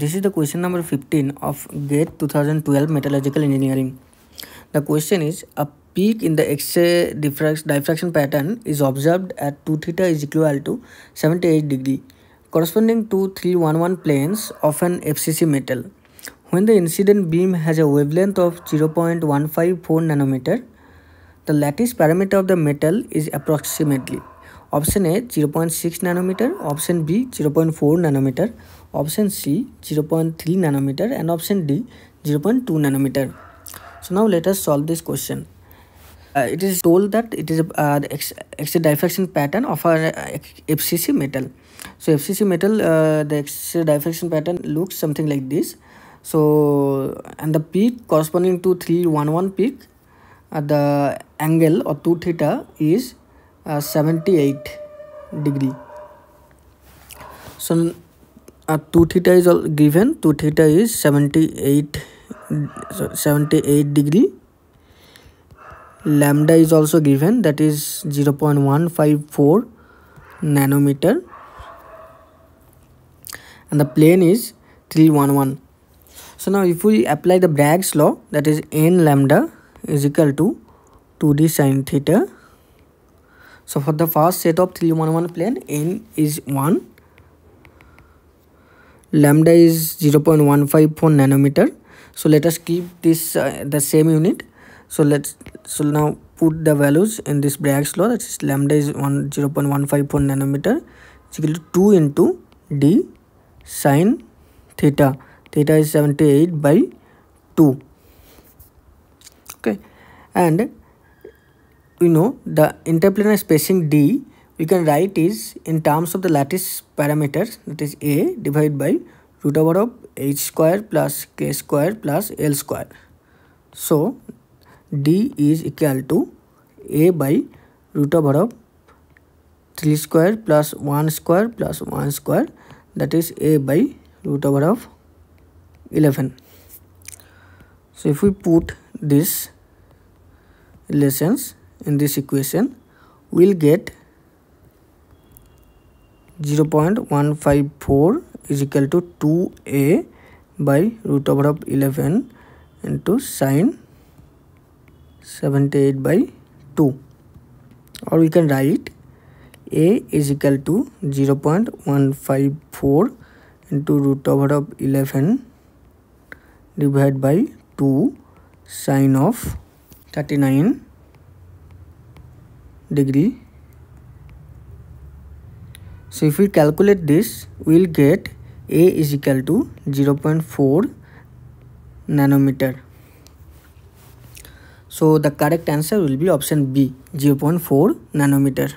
This is the question number 15 of GATE 2012 Metallurgical Engineering. The question is a peak in the X-ray diffraction pattern is observed at 2 theta is equal to 78 degree corresponding to 311 planes of an FCC metal. When the incident beam has a wavelength of 0.154 nanometer, the lattice parameter of the metal is approximately option A 0.6 nanometer, option B 0.4 nanometer, option C 0.3 nanometer and option D 0.2 nanometer. So now let us solve this question. Uh, it is told that it is uh, the X, diffraction pattern of a uh, FCC metal. So FCC metal, uh, the X diffraction pattern looks something like this. So and the peak corresponding to 311 peak, uh, the angle or 2 theta is uh, 78 degree. So uh, 2 theta is all given 2 theta is 78 so 78 degree. Lambda is also given that is 0 0.154 nanometer. And the plane is 311 so now if we apply the Bragg's law that is n lambda is equal to 2d sine theta. So for the first set of 311 plane n is 1 lambda is 0.154 nanometer. So let us keep this uh, the same unit. So let's so now put the values in this Bragg's law that is lambda is 1 0.154 nanometer is equal to 2 into d sine theta. Theta is 78 by 2 okay. And we know the interplanar spacing d we can write is in terms of the lattice parameters that is a divided by root over of h square plus k square plus l square. So d is equal to a by root over of 3 square plus 1 square plus 1 square that is a by root over of 11 so if we put this relations in this equation we'll get 0.154 is equal to 2a by root over of 11 into sine 78 by 2 or we can write a is equal to 0.154 into root over of 11 divided by 2 sine of 39 degree so if we calculate this, we will get A is equal to 0.4 nanometer. So the correct answer will be option B 0.4 nanometer.